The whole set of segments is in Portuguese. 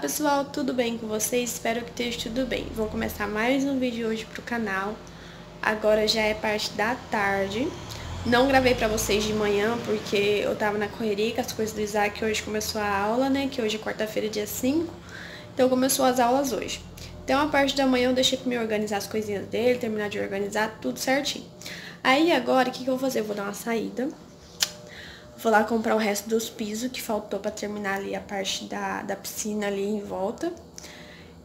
pessoal, tudo bem com vocês? Espero que esteja tudo bem. Vou começar mais um vídeo hoje pro canal. Agora já é parte da tarde. Não gravei pra vocês de manhã porque eu tava na correria com as coisas do Isaac. Hoje começou a aula, né? Que hoje é quarta-feira, dia 5. Então começou as aulas hoje. Então a parte da manhã eu deixei pra me organizar as coisinhas dele, terminar de organizar tudo certinho. Aí agora, o que, que eu vou fazer? Eu vou dar uma saída. Vou lá comprar o resto dos pisos que faltou pra terminar ali a parte da, da piscina ali em volta.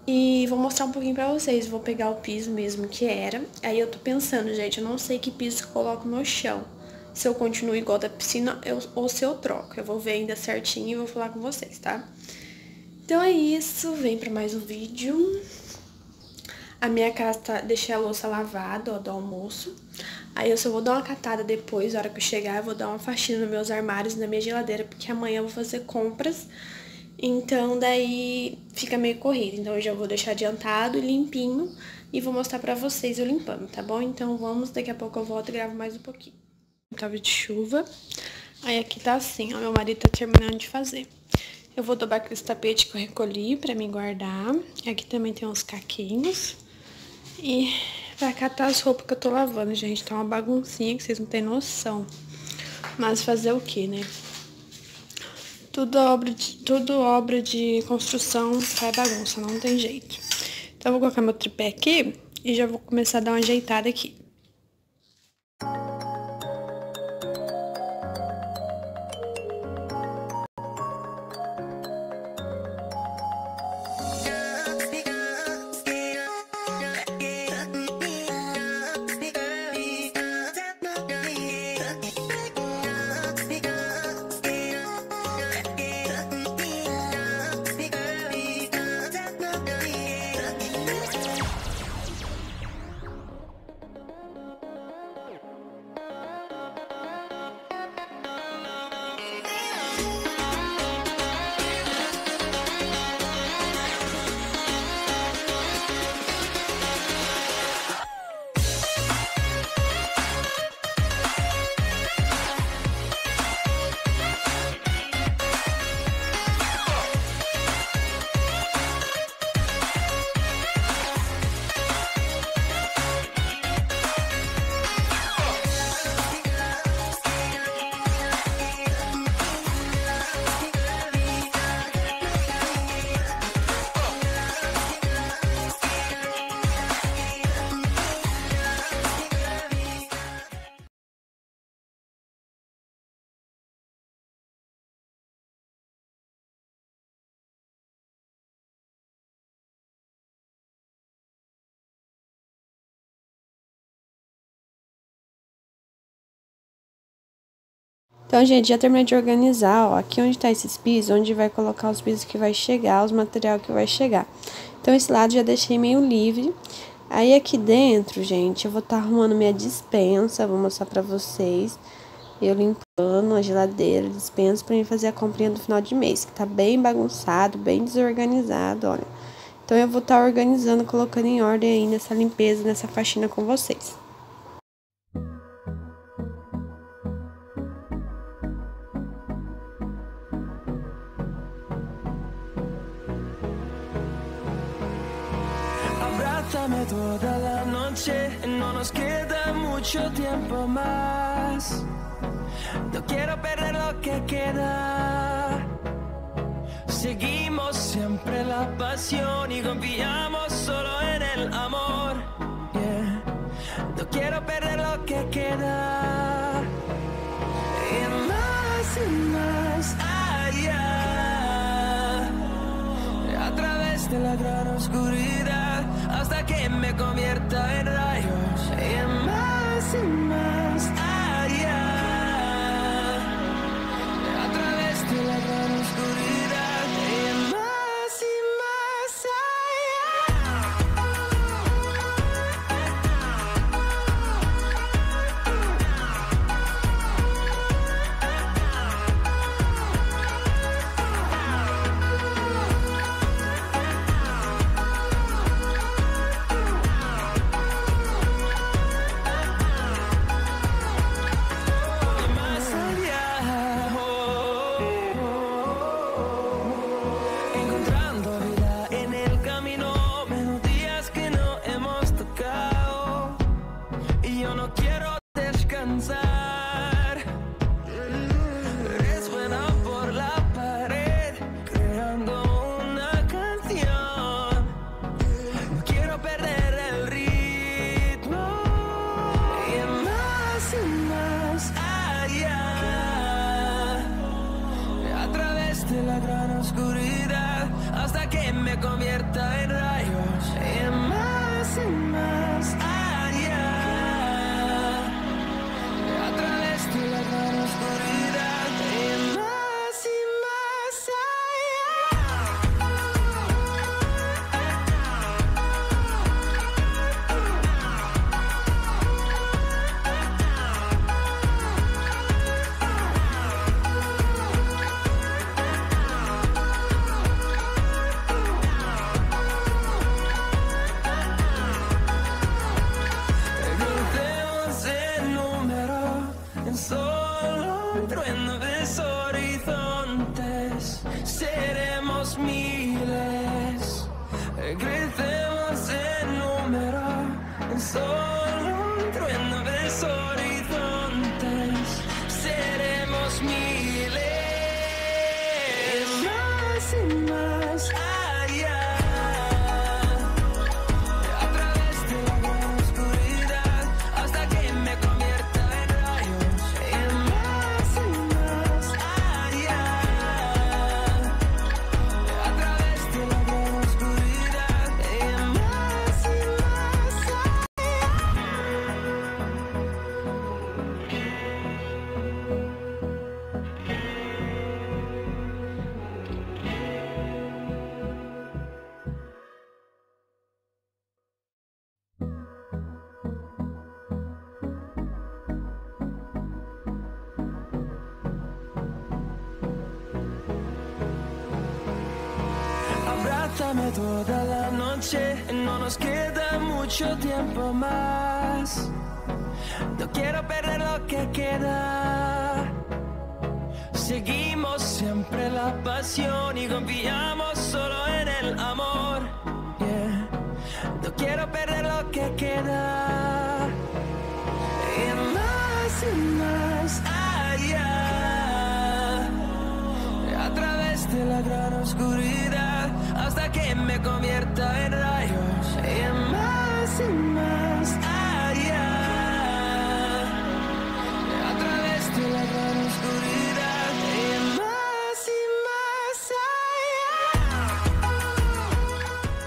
E vou mostrar um pouquinho pra vocês. Vou pegar o piso mesmo que era. Aí eu tô pensando, gente, eu não sei que piso eu coloco no chão. Se eu continuo igual da piscina eu, ou se eu troco. Eu vou ver ainda certinho e vou falar com vocês, tá? Então é isso. Vem pra mais um vídeo. A minha casa tá... Deixei a louça lavada, ó, do almoço. Aí eu só vou dar uma catada depois, na hora que eu chegar, eu vou dar uma faxina nos meus armários, na minha geladeira, porque amanhã eu vou fazer compras. Então, daí fica meio corrido. Então, eu já vou deixar adiantado e limpinho e vou mostrar pra vocês eu limpando, tá bom? Então, vamos, daqui a pouco eu volto e gravo mais um pouquinho. Tava de chuva. Aí, aqui tá assim, ó, meu marido tá terminando de fazer. Eu vou dobrar aqueles tapetes que eu recolhi pra me guardar. Aqui também tem uns caquinhos. E Pra catar as roupas que eu tô lavando, gente. Tá uma baguncinha que vocês não têm noção. Mas fazer o que, né? Tudo obra, de, tudo obra de construção faz bagunça, não tem jeito. Então, eu vou colocar meu tripé aqui e já vou começar a dar uma ajeitada aqui. Então, gente, já terminei de organizar, ó, aqui onde tá esses pisos, onde vai colocar os pisos que vai chegar, os material que vai chegar. Então, esse lado já deixei meio livre. Aí, aqui dentro, gente, eu vou estar tá arrumando minha dispensa, vou mostrar pra vocês. Eu limpando a geladeira, dispensa, pra mim fazer a comprinha do final de mês, que tá bem bagunçado, bem desorganizado, olha. Então, eu vou estar tá organizando, colocando em ordem aí nessa limpeza, nessa faxina com vocês. Seguimos siempre la pasión y confiamos solo en el amor. No quiero perder lo que queda. Y más y más allá. A través de la gran oscuridad hasta que me convierta en Truenos horizontes, seremos miles, crecemos en número, sol. Toda la noche, no nos queda mucho tiempo más. No quiero perder lo que queda. Seguimos siempre la pasión y confiamos solo en el amor. Convierta en rayos. Y más y más allá. A través de la gran oscuridad. Y más y más allá.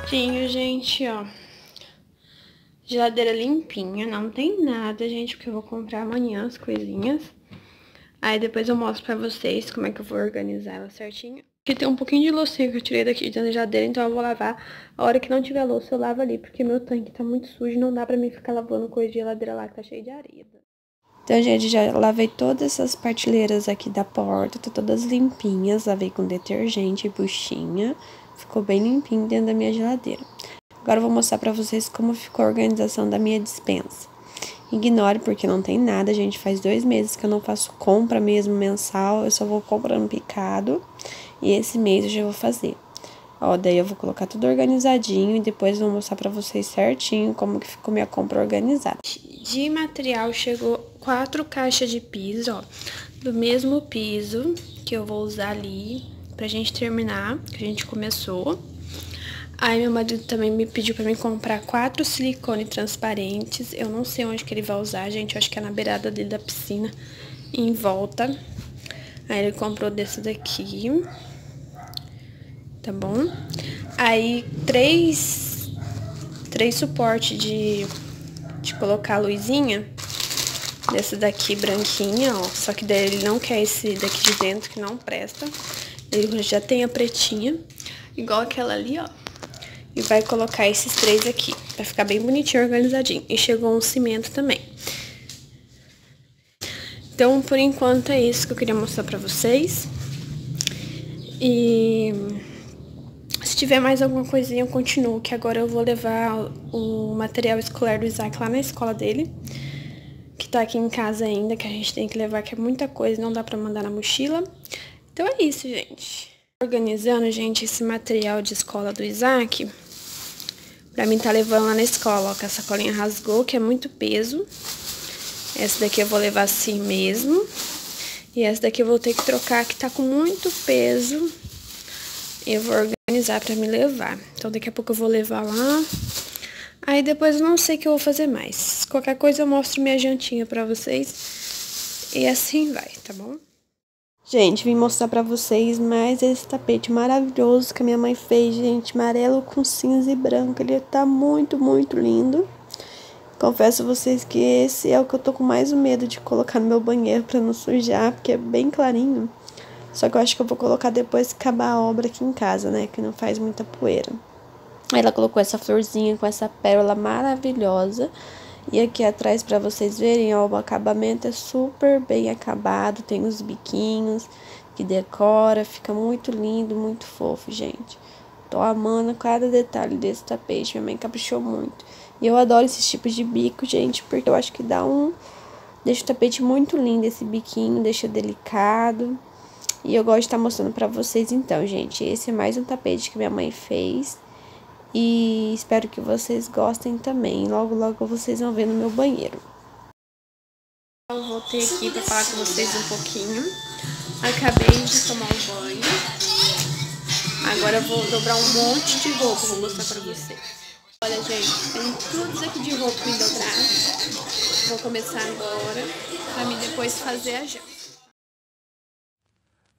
Tinho, gente, ó. Geladeira limpinha, não tem nada, gente, porque eu vou comprar amanhã as coisinhas. Aí depois eu mostro pra vocês como é que eu vou organizar ela certinho. Aqui tem um pouquinho de loucinha que eu tirei daqui da geladeira, então eu vou lavar. A hora que não tiver louça, eu lavo ali, porque meu tanque tá muito sujo, não dá pra mim ficar lavando coisa de geladeira lá que tá cheio de areia. Então, gente, já lavei todas essas partilheiras aqui da porta, tá todas limpinhas, lavei com detergente e buchinha. Ficou bem limpinho dentro da minha geladeira. Agora eu vou mostrar pra vocês como ficou a organização da minha dispensa. Ignore porque não tem nada, gente. Faz dois meses que eu não faço compra mesmo mensal. Eu só vou comprando picado. E esse mês eu já vou fazer. Ó, daí eu vou colocar tudo organizadinho e depois vou mostrar pra vocês certinho como que ficou minha compra organizada. De material chegou quatro caixas de piso, ó. Do mesmo piso que eu vou usar ali pra gente terminar, que a gente começou. Aí meu marido também me pediu pra mim comprar quatro silicone transparentes. Eu não sei onde que ele vai usar, gente. Eu acho que é na beirada dele da piscina, em volta. Aí ele comprou desse daqui. Tá bom? Aí três, três suportes de, de colocar a luzinha. Desse daqui branquinha, ó. Só que daí ele não quer esse daqui de dentro, que não presta. Ele já tem a pretinha. Igual aquela ali, ó. E vai colocar esses três aqui, pra ficar bem bonitinho, organizadinho. E chegou um cimento também. Então, por enquanto, é isso que eu queria mostrar pra vocês. E tiver mais alguma coisinha, eu continuo. Que agora eu vou levar o material escolar do Isaac lá na escola dele. Que tá aqui em casa ainda, que a gente tem que levar, que é muita coisa, não dá pra mandar na mochila. Então é isso, gente. Organizando, gente, esse material de escola do Isaac. Pra mim tá levando lá na escola, ó, que a sacolinha rasgou, que é muito peso. Essa daqui eu vou levar assim mesmo. E essa daqui eu vou ter que trocar, que tá com muito peso. Eu vou organizar pra me levar. Então daqui a pouco eu vou levar lá. Aí depois eu não sei o que eu vou fazer mais. Qualquer coisa eu mostro minha jantinha pra vocês. E assim vai, tá bom? Gente, vim mostrar pra vocês mais esse tapete maravilhoso que a minha mãe fez, gente. Amarelo com cinza e branco. Ele tá muito, muito lindo. Confesso a vocês que esse é o que eu tô com mais medo de colocar no meu banheiro pra não sujar, porque é bem clarinho. Só que eu acho que eu vou colocar depois que acabar a obra aqui em casa, né? Que não faz muita poeira. Ela colocou essa florzinha com essa pérola maravilhosa. E aqui atrás, para vocês verem, ó, o acabamento é super bem acabado, tem os biquinhos que decora, fica muito lindo, muito fofo, gente. Tô amando cada detalhe desse tapete, minha mãe caprichou muito. E eu adoro esses tipos de bico, gente, porque eu acho que dá um... Deixa o tapete muito lindo esse biquinho, deixa delicado. E eu gosto de estar mostrando pra vocês então, gente. Esse é mais um tapete que minha mãe fez. E espero que vocês gostem também. Logo, logo vocês vão ver no meu banheiro. Eu voltei aqui para falar com vocês um pouquinho. Acabei de tomar um banho. Agora eu vou dobrar um monte de roupa, vou mostrar para vocês. Olha, gente, tem tudo isso aqui de roupa para dobrar. Vou começar agora, para mim depois fazer a janta.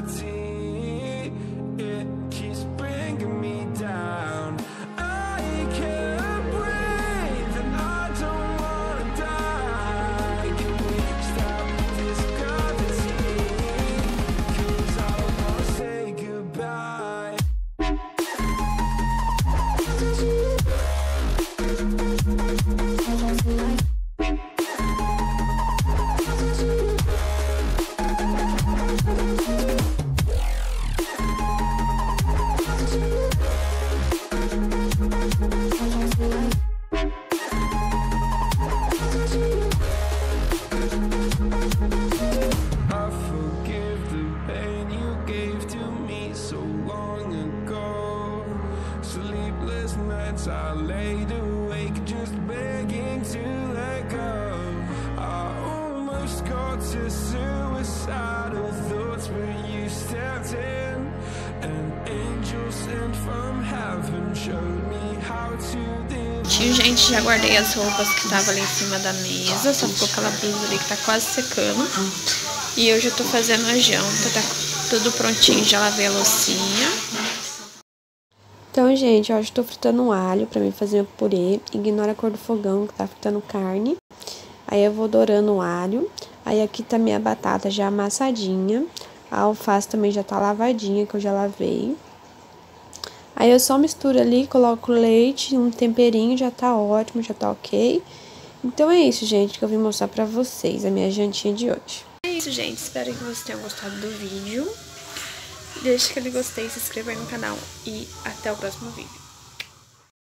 property Gente, já guardei as roupas que estavam ali em cima da mesa. Só ficou aquela blusa ali que tá quase secando. E eu já tô fazendo a janta, tá tudo prontinho, já lavei a loucinha. Então, gente, ó, estou fritando um alho pra mim fazer o purê. Ignora a cor do fogão que tá fritando carne. Aí eu vou dourando o alho. Aí aqui tá minha batata já amassadinha. A alface também já tá lavadinha, que eu já lavei. Aí eu só misturo ali, coloco leite, um temperinho, já tá ótimo, já tá ok. Então é isso, gente, que eu vim mostrar pra vocês, a minha jantinha de hoje. É isso, gente, espero que vocês tenham gostado do vídeo. Deixe aquele gostei, se inscreva aí no canal e até o próximo vídeo.